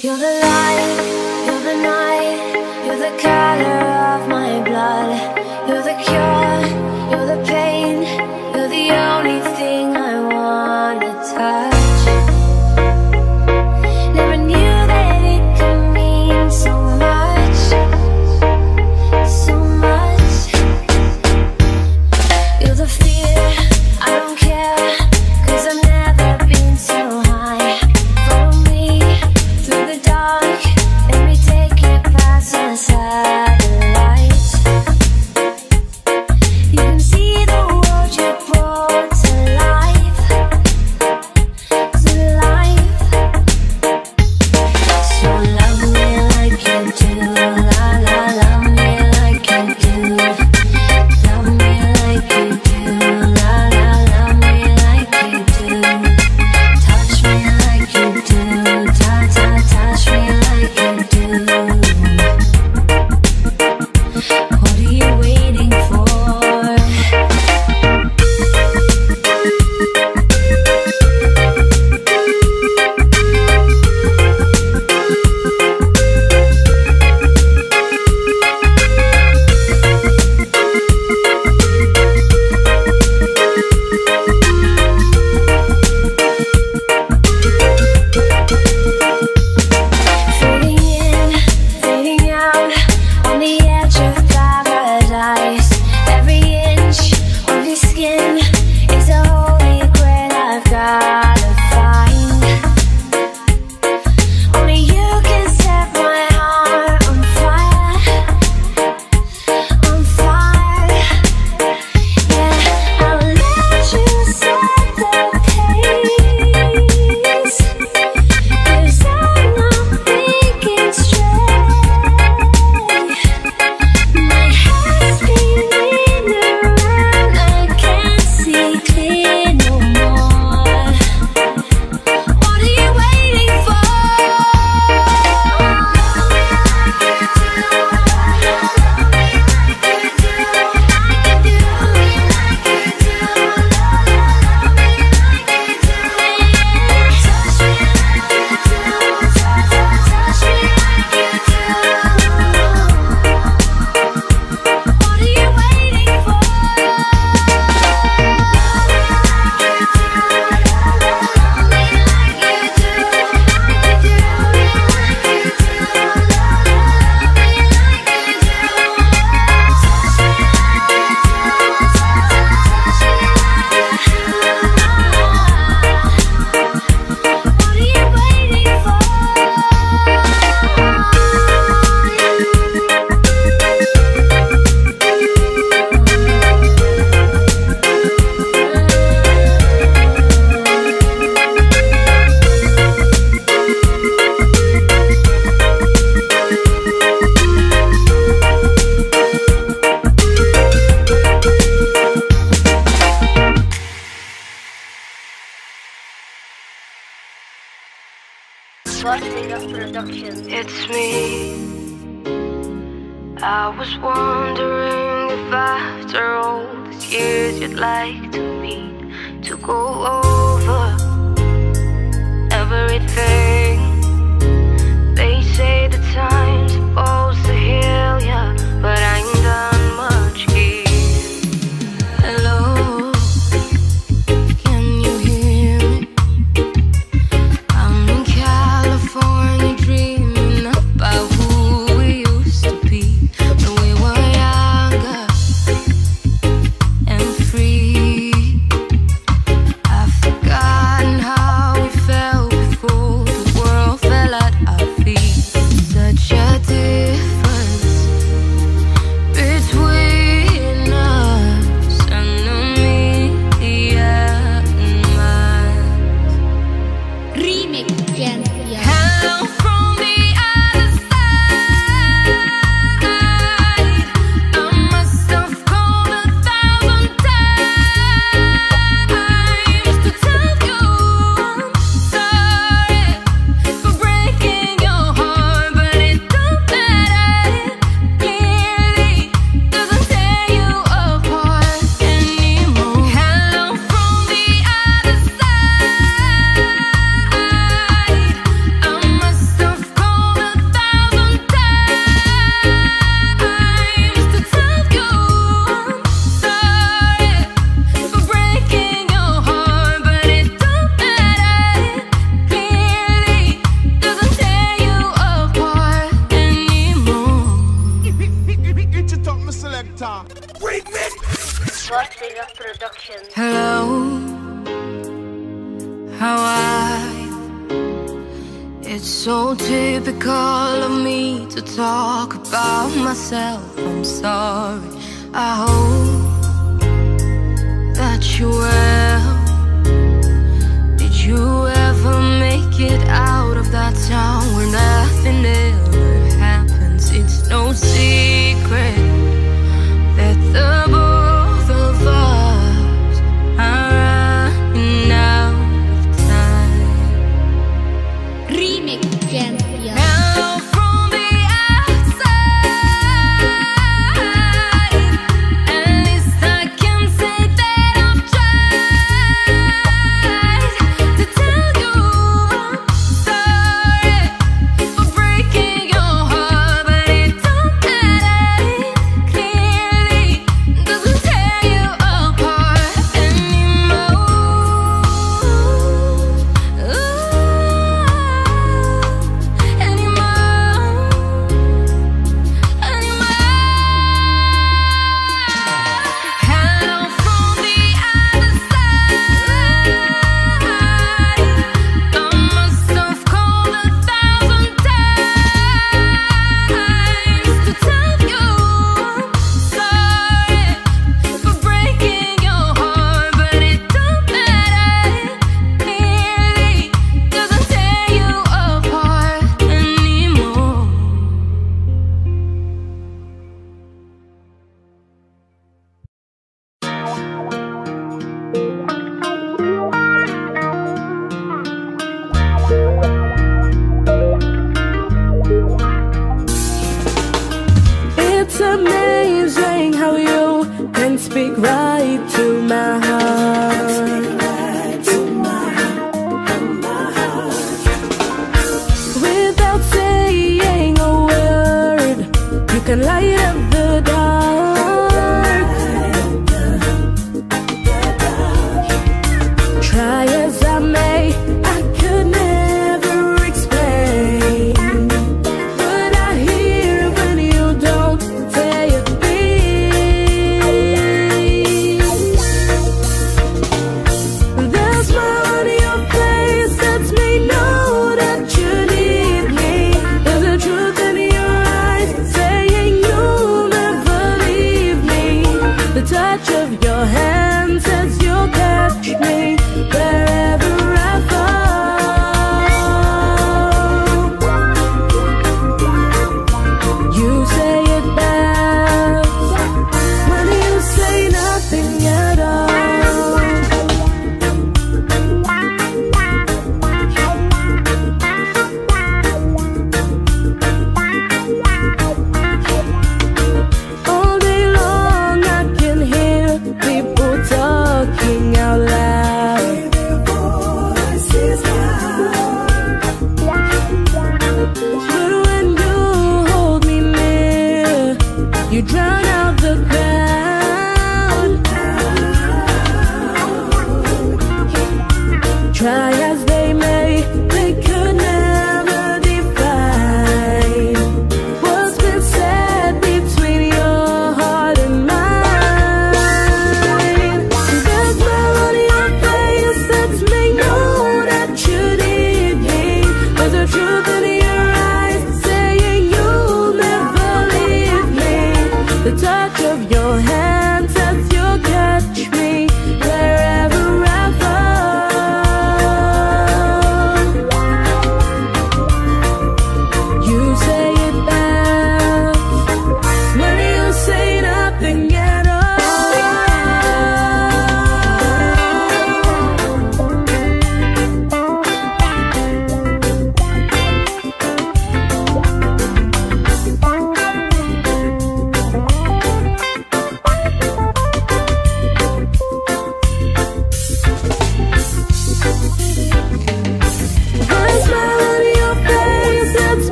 You're the light, you're the night, you're the color. production. how I It's so typical of me to talk about myself. I'm sorry, I hope that you're well Did you ever make it out of that town where nothing ever happens? It's no secret.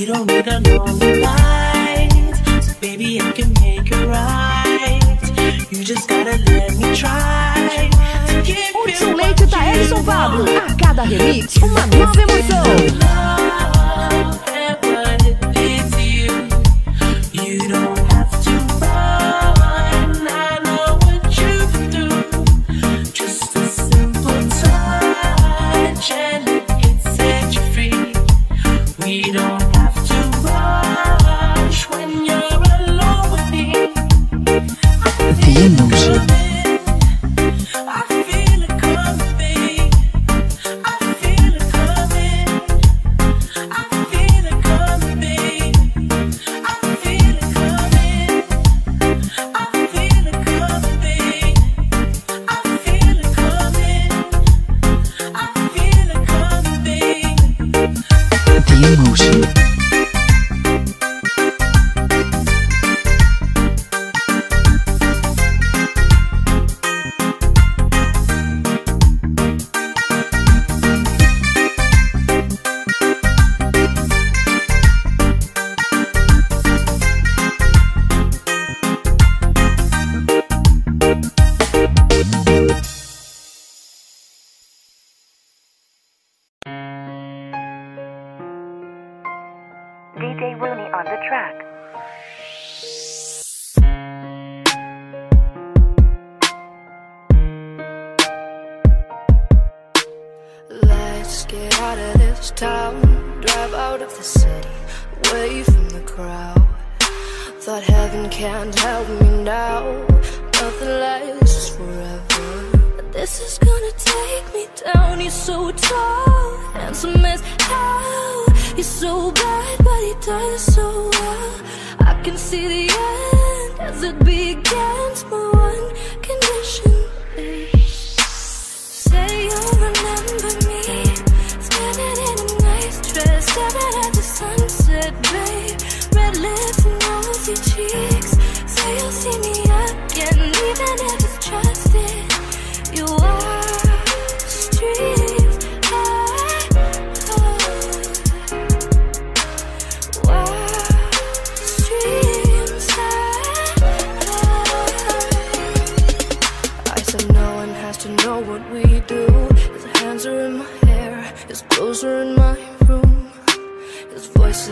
You don't need a normal light. So baby, I can make it right. You just gotta let me try. Leite da tá, Edson Pablo. A cada remix, uma nova emoção.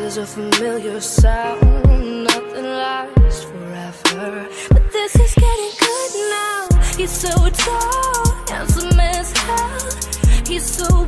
is a familiar sound. Nothing lasts forever. But this is getting good now. He's so tall, handsome as hell. He's so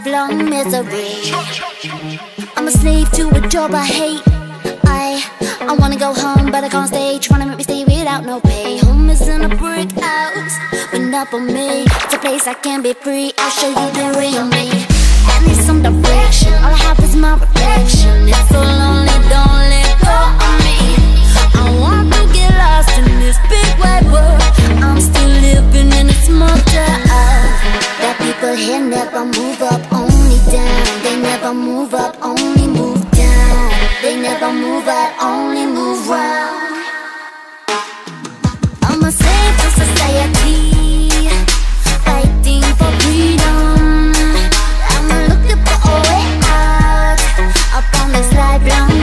lifelong misery. I'm a slave to a job I hate. I I wanna go home, but I can't stay. Trying to make me stay without no pay. Home is in a brick house, but not for me. It's a place I can be free. I'll show you the real me. I need some direction. All I have is my reflection. It's so lonely, don't let go of me. I want to get lost in this big wide world. I'm still living in a small town. People here never move up, only down. They never move up, only move down. They never move up, only move round. I'm a slave to society, fighting for freedom. I'm looking for a way out upon this lifelong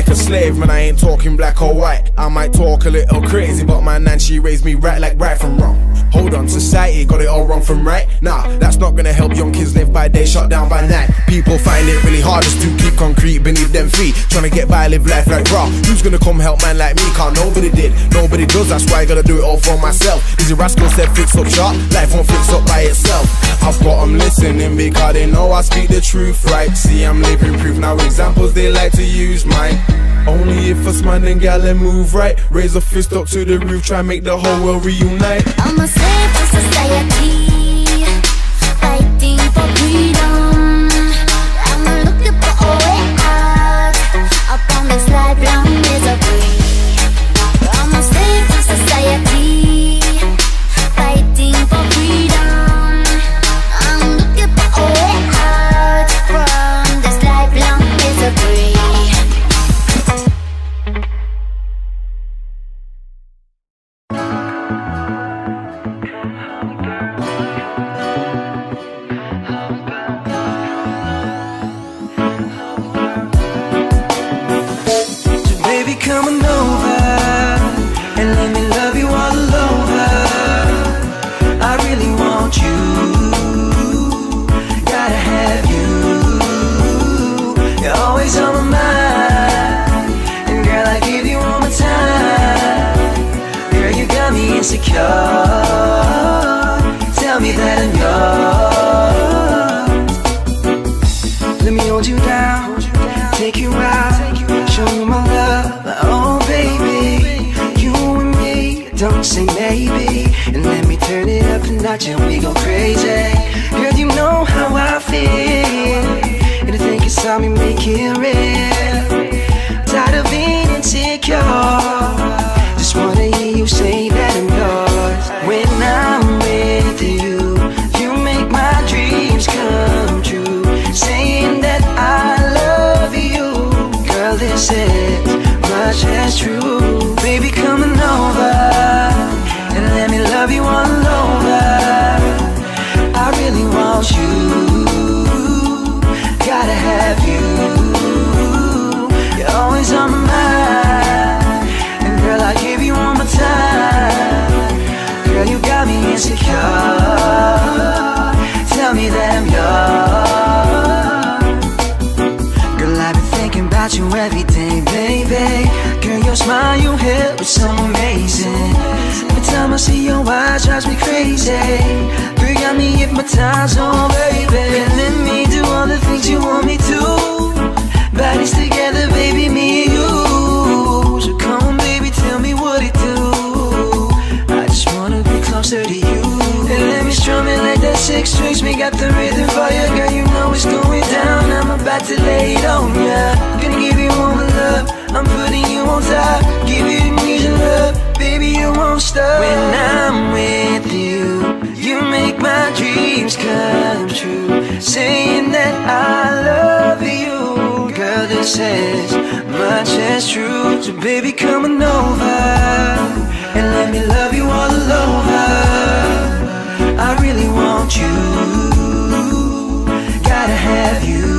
like a slave, man. I ain't talking black or white. I might talk a little crazy, but my nan she raised me right like right from wrong. Hold on, society got it all wrong from right. Nah, that's not gonna help young kids live by day, shut down by night. People find it really hard just to keep concrete beneath them feet. Trying to get by, live life like raw. Who's gonna come help man like me? Can't nobody did, nobody does. That's why I gotta do it all for myself. Dizzee Rascal said fix up sharp, life won't fix up by itself. I've got 'em listening because they know I speak the truth, right? See, I'm living proof now. Examples they like to use mine. Only if us man and gal and move right. Raise a fist up to the roof, try make the whole world reunite. I'm a slave to society, fighting for freedom. Tell me that I'm yours. Let me hold you down, take you out, show you my love. Oh, baby, you and me, don't say maybe. And let me turn it up a notch and we gotta have you. You're always on my mind, and girl, I give you all my time. Girl, you got me insecure. Tell me that I'm yours. Girl, I've been thinking about you every day, baby. Girl, your smile, you help, it's so amazing. Every time I see your eyes, drives me crazy. Got me hypnotized, oh baby. Girl, let me do all the things you want me to. Bodies together, baby, me and you. So come on, baby, tell me what it do. I just wanna be closer to you. And let me strum it like that six strings. We got the rhythm for you, girl. You know it's going down. I'm about to lay it on ya. Gonna give you all my love. I'm putting you on top. Give you the music love, baby. You won't stop. When I'm with Saying that I love you, girl. This is much as true. So baby, come on over and let me love you all over. I really want you, gotta have you.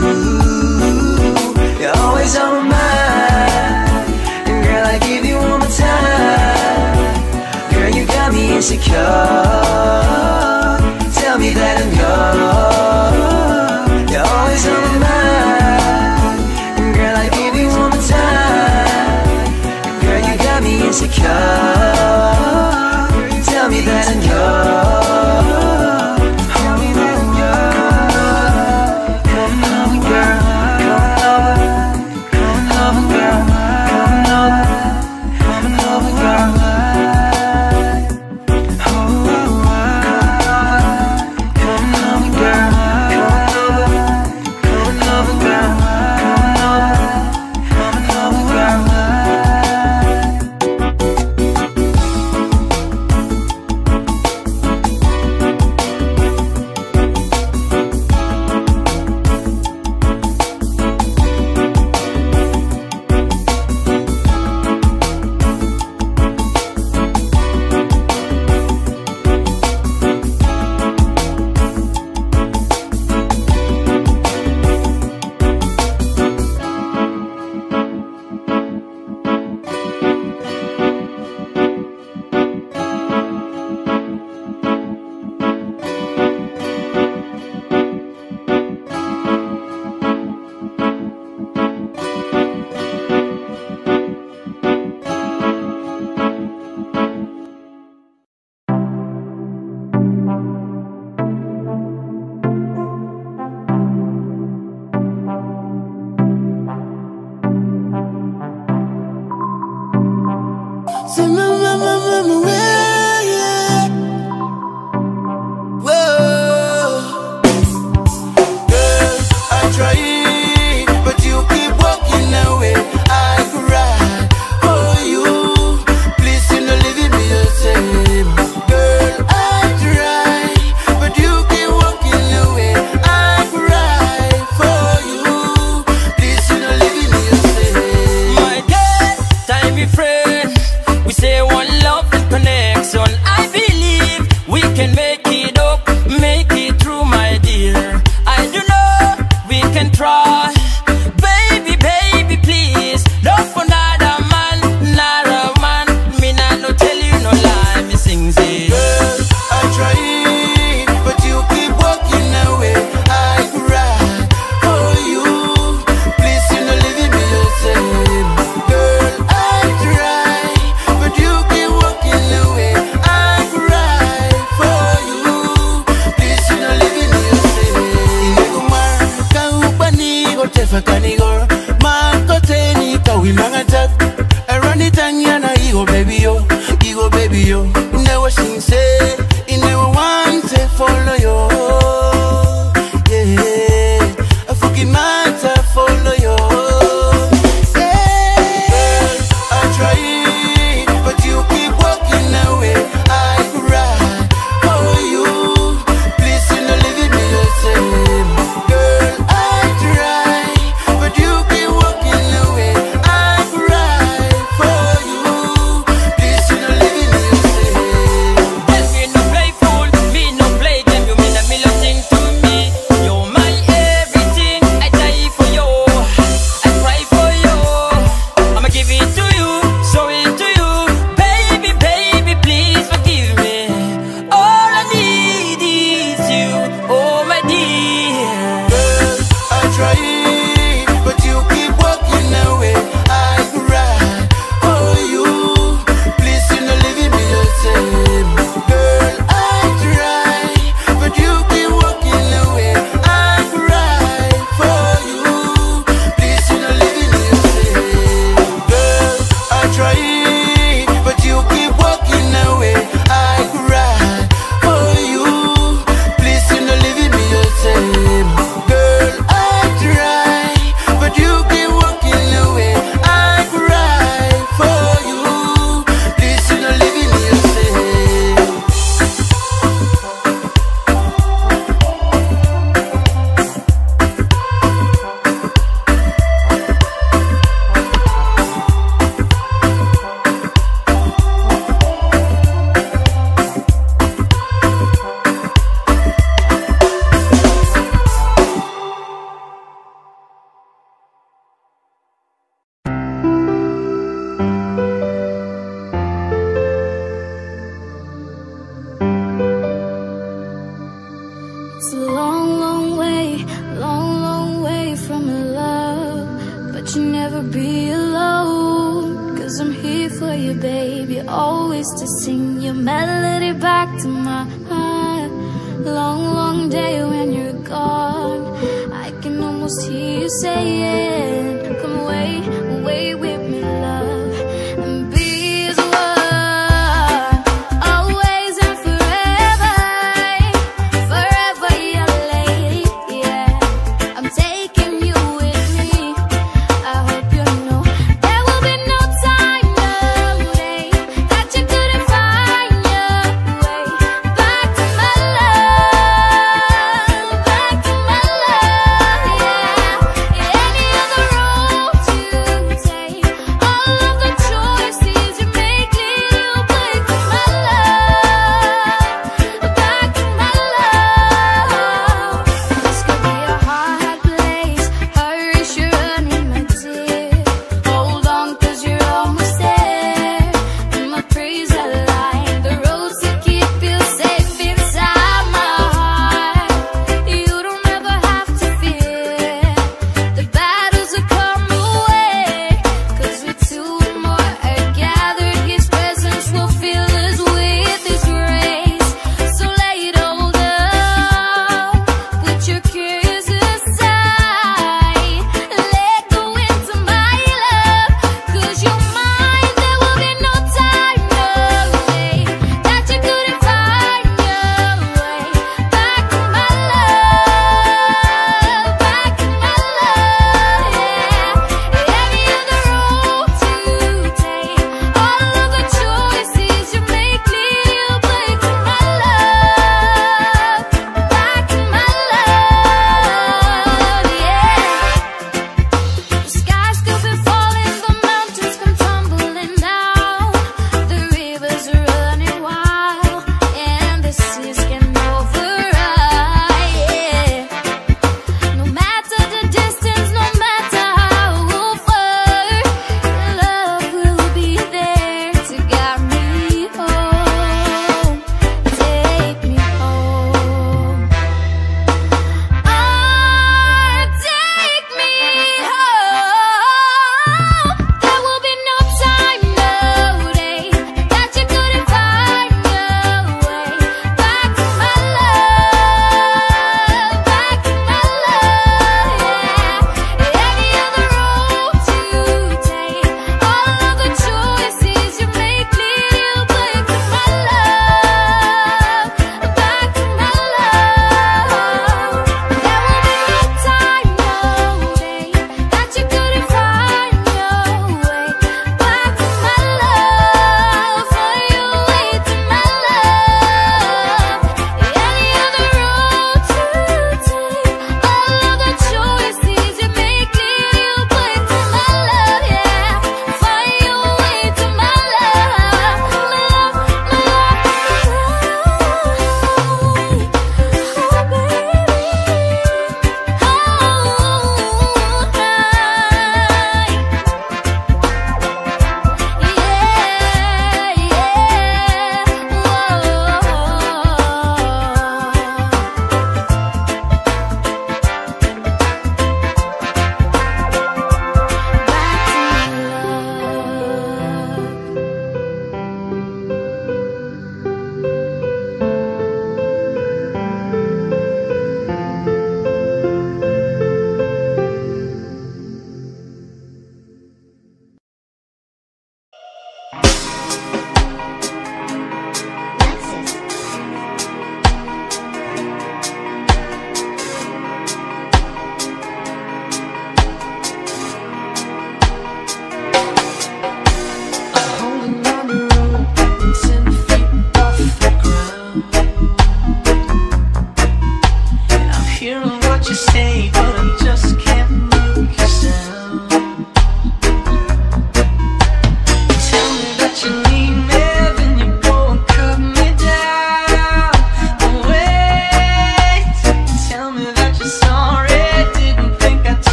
You're always on my mind, and girl, I give you all my time. Girl, you got me insecure. Tell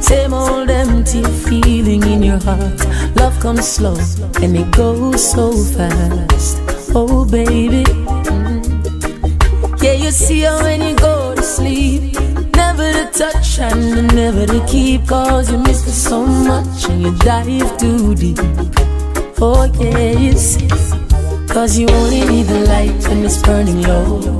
Same old empty feeling in your heart. Love comes slow and it goes so fast. Oh, baby. Yeah, you see her when you go to sleep. Never to touch and never to keep. Cause you miss her so much and you dive too deep. Oh, you. Cause you only need the light when it's burning low.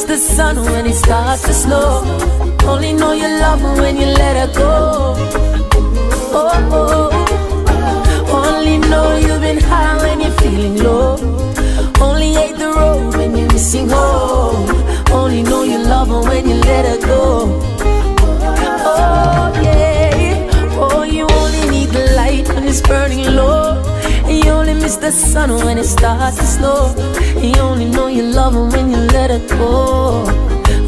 Miss the sun when it starts to snow. Only know you love her when you let her go. Oh, oh. Only know you've been high when you're feeling low. Only hate the road when you're missing home. Only know you love her when you let her go. Oh yeah. Oh, you only need the light when it's burning low. Miss the sun when it starts to snow. You only know you love her when you let her go.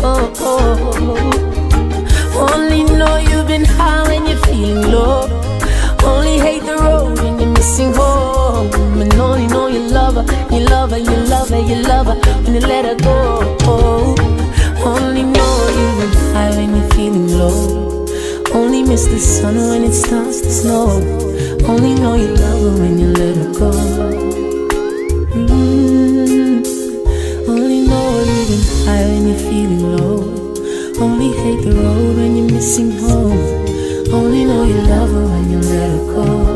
Oh, oh, oh. Only know you've been high when you're feeling low. Only hate the road when you're missing home. And only know you love her, you love her, you love her, you love her when you let her go. Oh. Only know you've been high when you're feeling low. Only miss the sun when it starts to snow. Only know you love her when you let her go. Mm. Only know you've been high when you're feeling low. Only hate the road when you're missing home. Only know you love her when you let her go.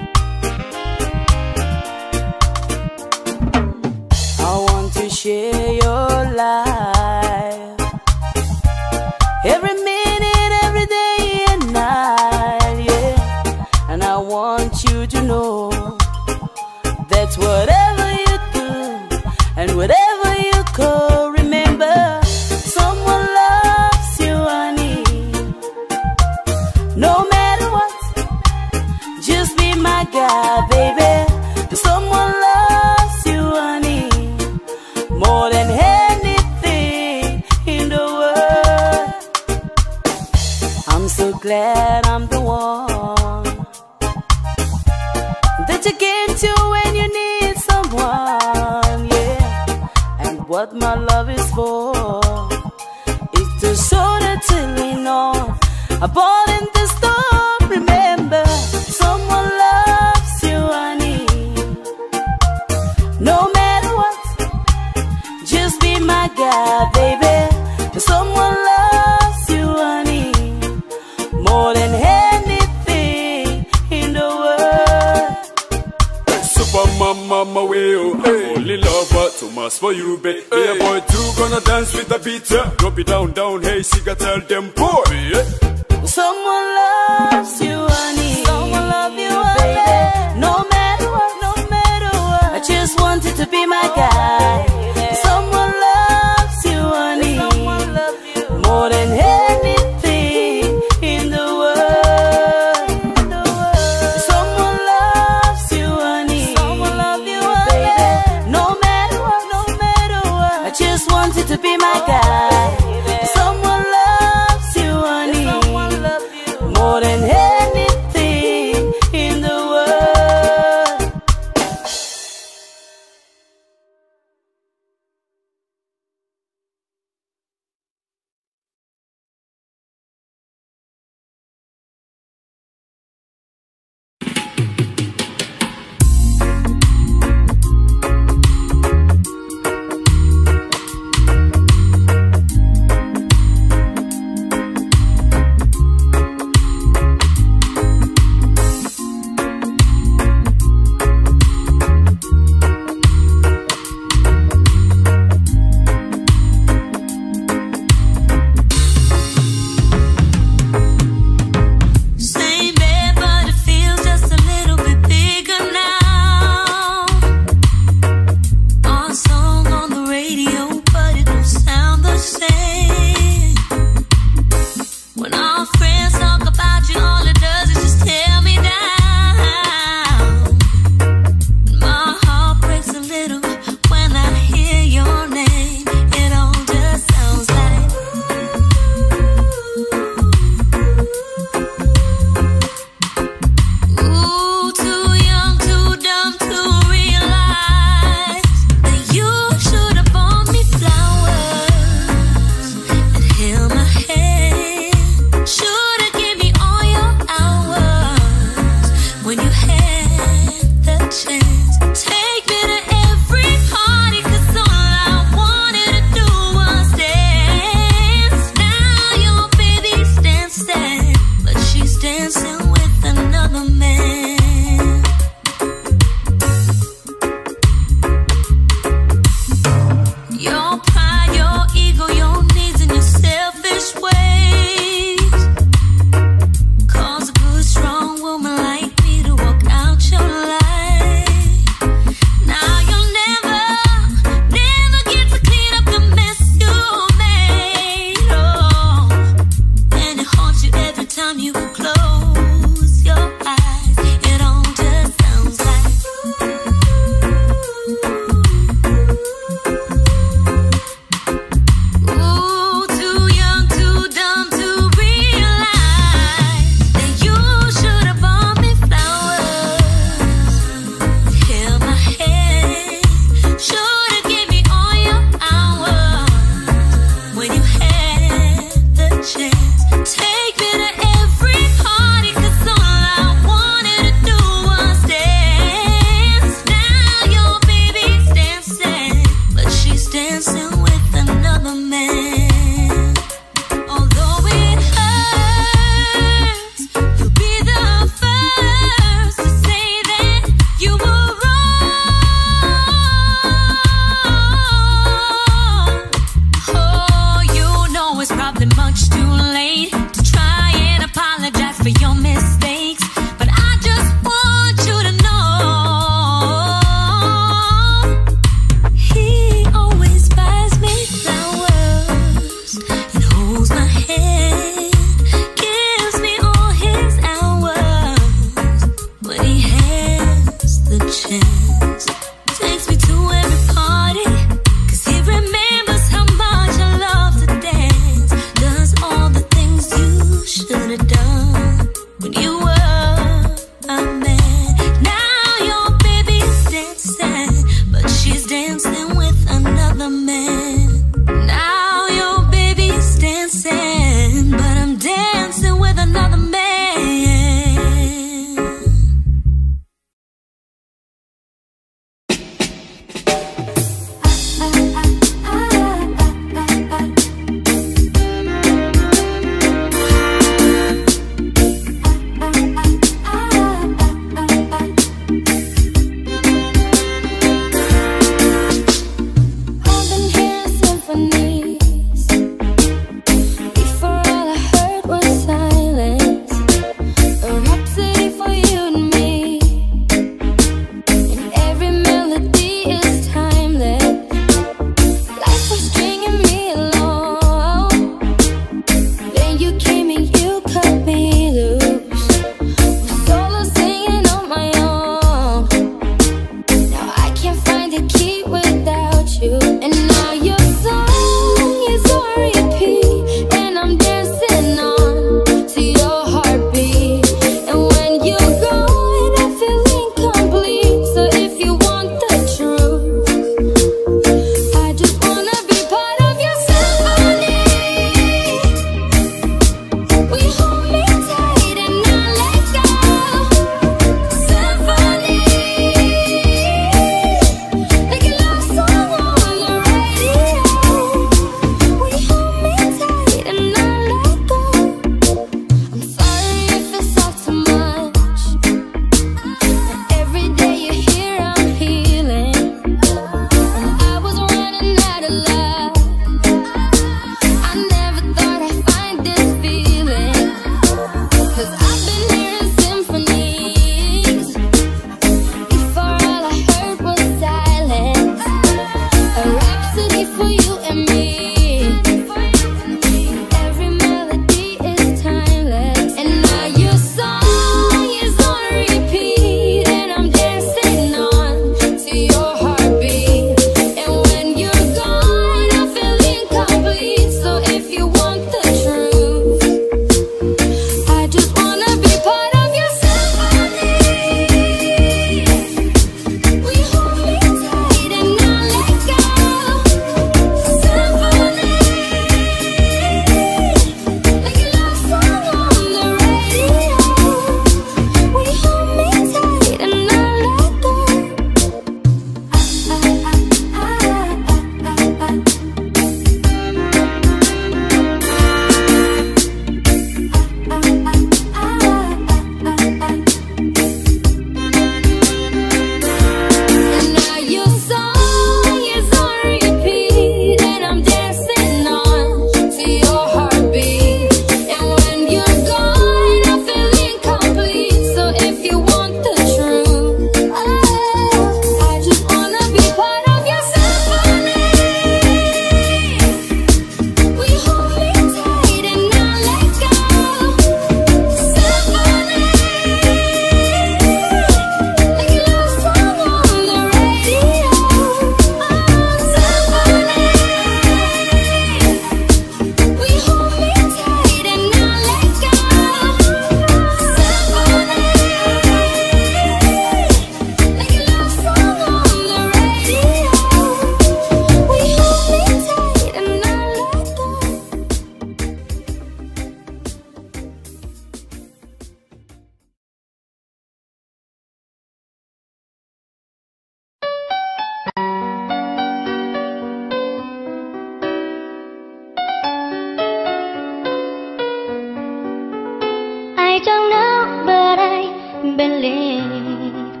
believe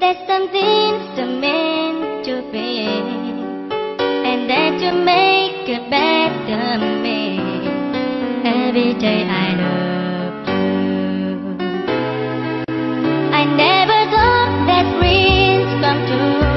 that something's the meant to be, and that you make a better me every day I love you. I never thought that dreams come true.